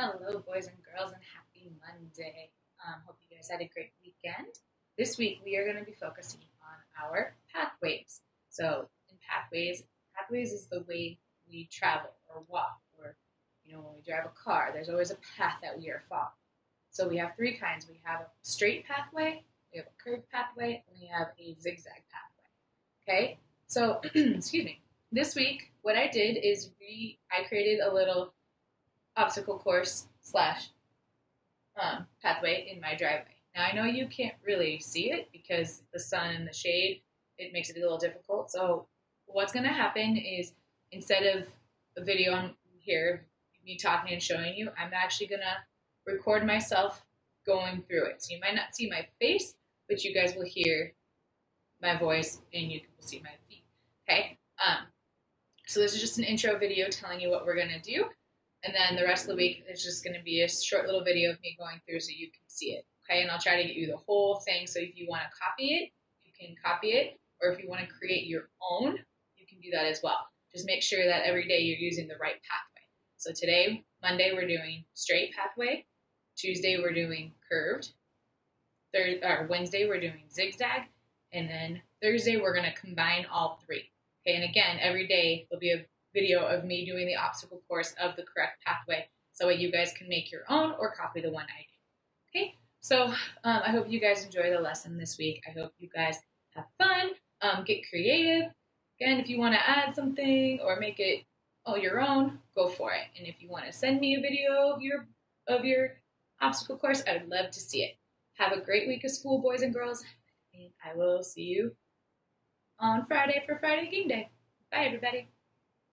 Hello, boys and girls, and happy Monday. Um, hope you guys had a great weekend. This week, we are going to be focusing on our pathways. So, in pathways, pathways is the way we travel or walk, or you know, when we drive a car, there's always a path that we are following. So, we have three kinds. We have a straight pathway, we have a curved pathway, and we have a zigzag pathway. Okay, so excuse me. This week, what I did is we I created a little obstacle course slash um, pathway in my driveway. Now I know you can't really see it because the sun and the shade it makes it a little difficult. So what's going to happen is instead of a video on here, me talking and showing you, I'm actually going to record myself going through it. So you might not see my face, but you guys will hear my voice and you will see my feet. Okay. Um, so this is just an intro video telling you what we're going to do. And then the rest of the week is just going to be a short little video of me going through so you can see it. Okay, and I'll try to get you the whole thing. So if you want to copy it, you can copy it. Or if you want to create your own, you can do that as well. Just make sure that every day you're using the right pathway. So today, Monday, we're doing straight pathway. Tuesday, we're doing curved. Third, or Wednesday, we're doing zigzag. And then Thursday, we're going to combine all three. Okay, and again, every day there'll be a video of me doing the obstacle course of the correct pathway so that you guys can make your own or copy the one I did. Okay, so um, I hope you guys enjoy the lesson this week. I hope you guys have fun, um, get creative. Again, if you want to add something or make it all your own, go for it. And if you want to send me a video of your of your obstacle course, I would love to see it. Have a great week of school, boys and girls, and I will see you on Friday for Friday Game Day. Bye, everybody.